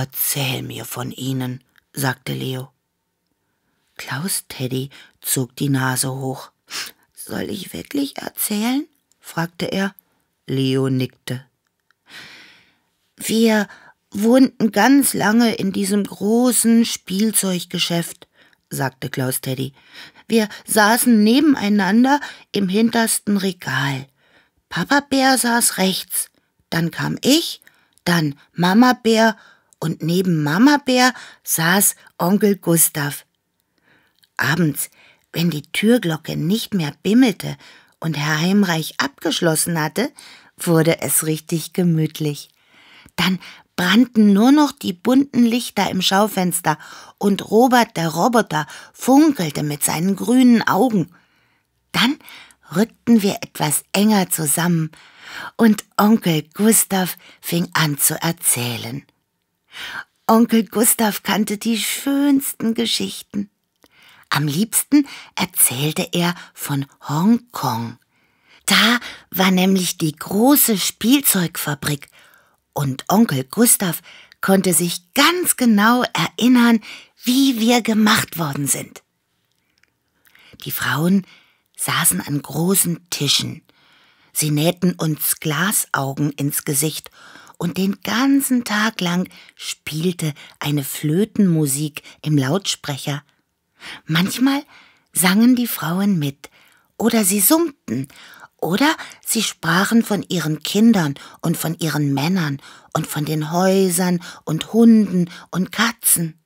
Erzähl mir von ihnen, sagte Leo. Klaus Teddy zog die Nase hoch. Soll ich wirklich erzählen? fragte er. Leo nickte. Wir wohnten ganz lange in diesem großen Spielzeuggeschäft, sagte Klaus Teddy. Wir saßen nebeneinander im hintersten Regal. Papa Bär saß rechts, dann kam ich, dann Mama Bär und neben Mama Bär saß Onkel Gustav. Abends, wenn die Türglocke nicht mehr bimmelte und Herr Heimreich abgeschlossen hatte, wurde es richtig gemütlich. Dann brannten nur noch die bunten Lichter im Schaufenster und Robert der Roboter funkelte mit seinen grünen Augen. Dann rückten wir etwas enger zusammen und Onkel Gustav fing an zu erzählen. Onkel Gustav kannte die schönsten Geschichten. Am liebsten erzählte er von Hongkong. Da war nämlich die große Spielzeugfabrik und Onkel Gustav konnte sich ganz genau erinnern, wie wir gemacht worden sind. Die Frauen saßen an großen Tischen. Sie nähten uns Glasaugen ins Gesicht und den ganzen Tag lang spielte eine Flötenmusik im Lautsprecher. Manchmal sangen die Frauen mit oder sie summten oder sie sprachen von ihren Kindern und von ihren Männern und von den Häusern und Hunden und Katzen.